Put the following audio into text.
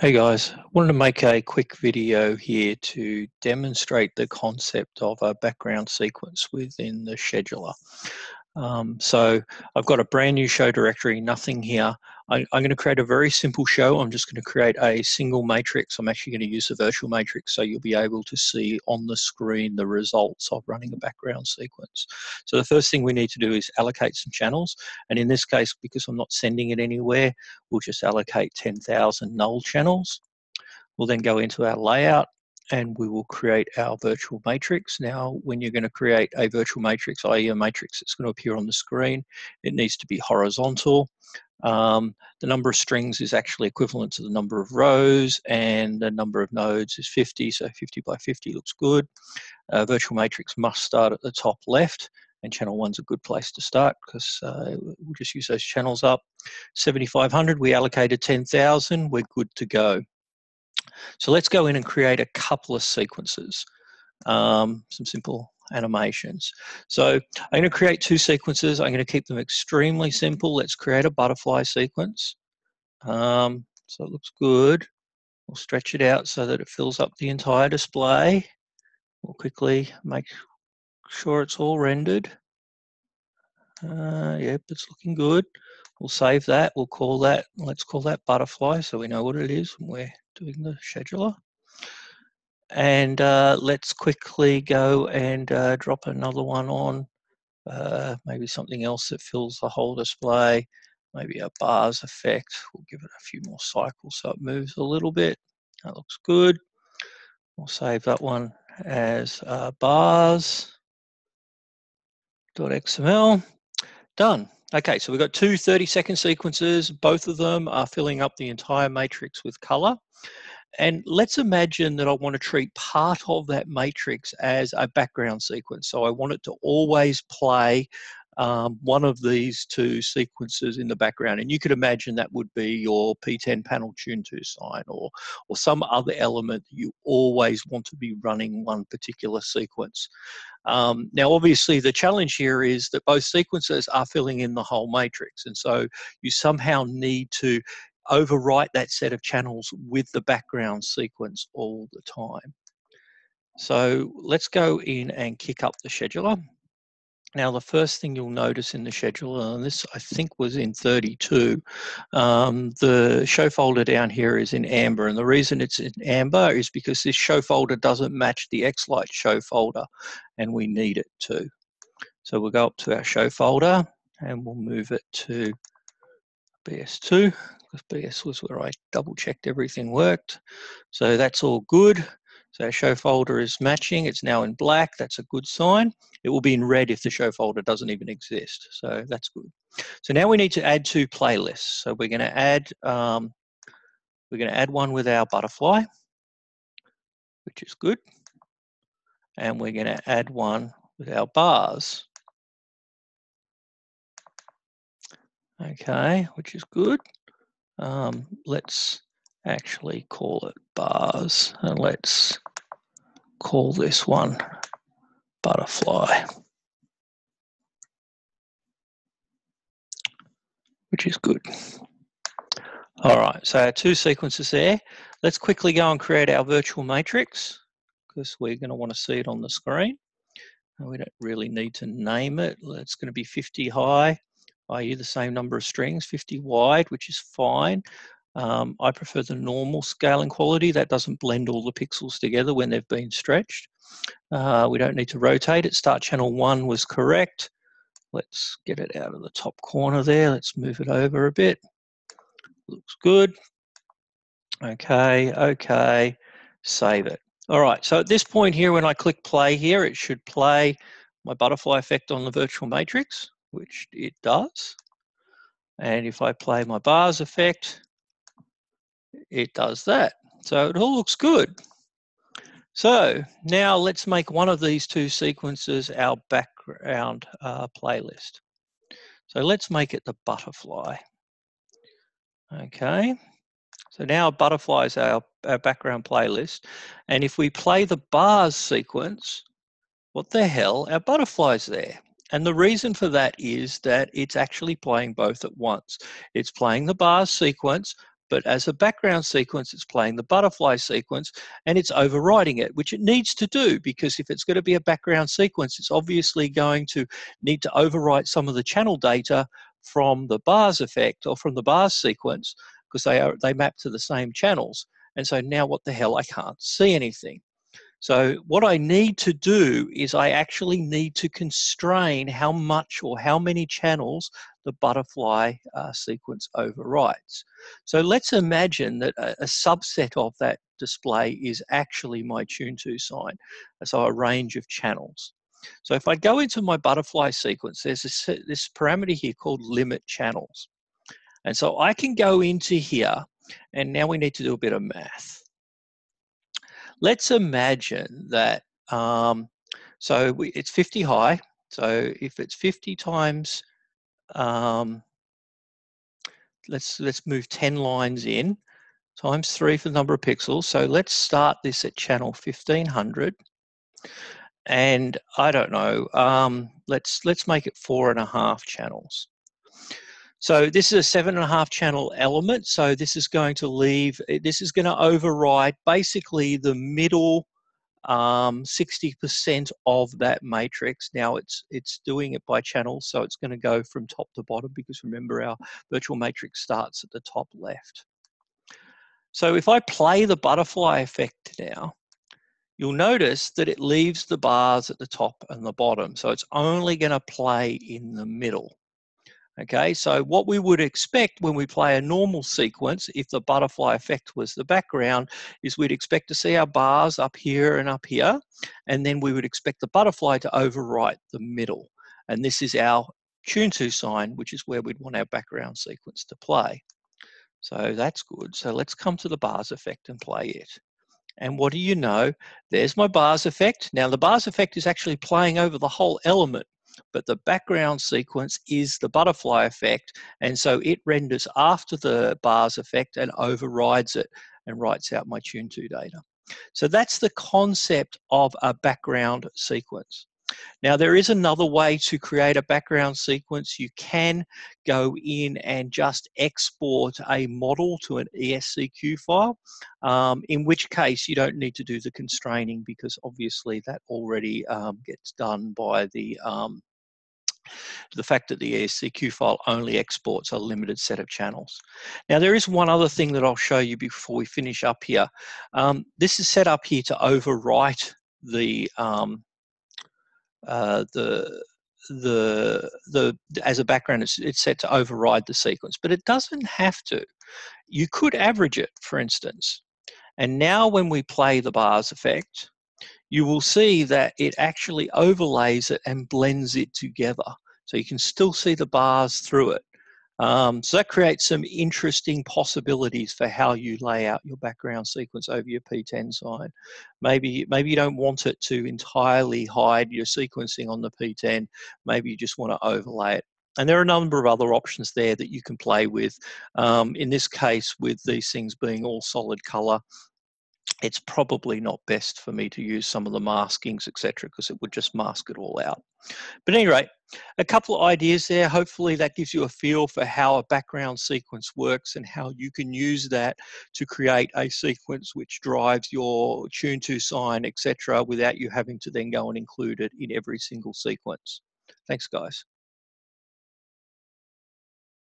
Hey guys, wanted to make a quick video here to demonstrate the concept of a background sequence within the scheduler. Um, so I've got a brand new show directory, nothing here. I, am going to create a very simple show. I'm just going to create a single matrix. I'm actually going to use a virtual matrix so you'll be able to see on the screen the results of running a background sequence. So the first thing we need to do is allocate some channels. And in this case, because I'm not sending it anywhere, we'll just allocate 10,000 null channels. We'll then go into our layout and we will create our virtual matrix. Now, when you're going to create a virtual matrix, i.e. a matrix that's going to appear on the screen, it needs to be horizontal. Um, the number of strings is actually equivalent to the number of rows and the number of nodes is 50, so 50 by 50 looks good. Uh, virtual matrix must start at the top left and channel one's a good place to start because uh, we'll just use those channels up. 7,500, we allocated 10,000, we're good to go. So let's go in and create a couple of sequences, um, some simple animations. So I'm going to create two sequences. I'm going to keep them extremely simple. Let's create a butterfly sequence. Um, so it looks good. We'll stretch it out so that it fills up the entire display. We'll quickly make sure it's all rendered. Uh, yep, it's looking good. We'll save that. We'll call that, let's call that butterfly so we know what it is when we're doing the scheduler. And uh, let's quickly go and uh, drop another one on. Uh, maybe something else that fills the whole display. Maybe a bars effect. We'll give it a few more cycles so it moves a little bit. That looks good. We'll save that one as uh, bars.xml. Done. Okay, so we've got two 30 second sequences. Both of them are filling up the entire matrix with color. And let's imagine that I want to treat part of that matrix as a background sequence. So I want it to always play um, one of these two sequences in the background. And you could imagine that would be your P10 panel tune to sign or, or some other element you always want to be running one particular sequence. Um, now, obviously, the challenge here is that both sequences are filling in the whole matrix. And so you somehow need to overwrite that set of channels with the background sequence all the time. So let's go in and kick up the scheduler. Now, the first thing you'll notice in the scheduler, and this I think was in 32, um, the show folder down here is in amber. And the reason it's in amber is because this show folder doesn't match the xLights show folder, and we need it to. So we'll go up to our show folder and we'll move it to BS2 because BS was where I double checked everything worked. So that's all good. So our show folder is matching. It's now in black. That's a good sign. It will be in red if the show folder doesn't even exist. So that's good. So now we need to add two playlists. So we're going to add um, we're going to add one with our butterfly, which is good, and we're going to add one with our bars. Okay, which is good. Um, let's actually call it bars and let's call this one butterfly which is good. All right so our two sequences there. Let's quickly go and create our virtual matrix because we're going to want to see it on the screen. We don't really need to name it. It's going to be 50 high i.e. the same number of strings 50 wide which is fine um, I prefer the normal scaling quality. That doesn't blend all the pixels together when they've been stretched. Uh, we don't need to rotate it. Start channel one was correct. Let's get it out of the top corner there. Let's move it over a bit. Looks good. Okay, okay, save it. All right, so at this point here, when I click play here, it should play my butterfly effect on the virtual matrix, which it does. And if I play my bars effect, it does that. So it all looks good. So now let's make one of these two sequences our background uh, playlist. So let's make it the butterfly. Okay, so now butterfly is our, our background playlist. And if we play the bars sequence, what the hell, our butterfly's there. And the reason for that is that it's actually playing both at once. It's playing the bars sequence, but as a background sequence, it's playing the butterfly sequence and it's overriding it, which it needs to do because if it's going to be a background sequence, it's obviously going to need to overwrite some of the channel data from the bars effect or from the bars sequence because they are they map to the same channels. And so now what the hell, I can't see anything. So what I need to do is I actually need to constrain how much or how many channels the butterfly uh, sequence overrides. So let's imagine that a, a, subset of that display is actually my tune-to sign, so a range of channels. So if I go into my butterfly sequence, there's this, this parameter here called limit channels. And so I can go into here, and now we need to do a bit of math. Let's imagine that, um, so we, it's 50 high. So if it's 50 times, um, let's, let's move 10 lines in, times three for the number of pixels. So let's start this at channel 1500. And I don't know, um, let's, let's make it four and a half channels. So this is a seven and a half channel element. So this is going to leave, eh, this is going to override basically the middle 60% um, of that matrix. Now it's it's doing it by channel, so it's going to go from top to bottom because remember our virtual matrix starts at the top left. So if I play the butterfly effect now, you'll notice that it leaves the bars at the top and the bottom. So it's only going to play in the middle. Okay, so what we would expect when we play a normal sequence, if the butterfly effect was the background, is we'd expect to see our bars up here and up here, and then we would expect the butterfly to overwrite the middle. And this is our tune to sign, which is where we'd want our background sequence to play. So that's good. So let's come to the bars effect and play it. And what do you know? There's my bars effect. Now the bars effect is actually playing over the whole element but the background sequence is the butterfly effect. And so it renders after the bars effect and overrides it and writes out my tune to data. So that's the concept of a background sequence. Now there is another way to create a background sequence. You can go in and just export a model to an ESEQ file, um, in which case you don't need to do the constraining because obviously that already um, gets done by the um, the fact that the ESEQ file only exports a limited set of channels. Now there is one other thing that I'll show you before we finish up here. Um, this is set up here to overwrite the um, uh, the the the as a background it's, it's set to override the sequence but it doesn't have to. You could average it for instance and now when we play the bars effect you will see that it actually overlays it and blends it together. So you can still see the bars through it um, so that creates some interesting possibilities for how you lay out your background sequence over your P10 sign. Maybe, maybe you don't want it to entirely hide your sequencing on the P10. Maybe you just want to overlay it. And there are a number of other options there that you can play with. Um, in this case, with these things being all solid color, it's probably not best for me to use some of the maskings, etc., because it would just mask it all out. But anyway, a couple of ideas there. Hopefully that gives you a feel for how a background sequence works and how you can use that to create a sequence which drives your tune to sign, etc., without you having to then go and include it in every single sequence. Thanks, guys.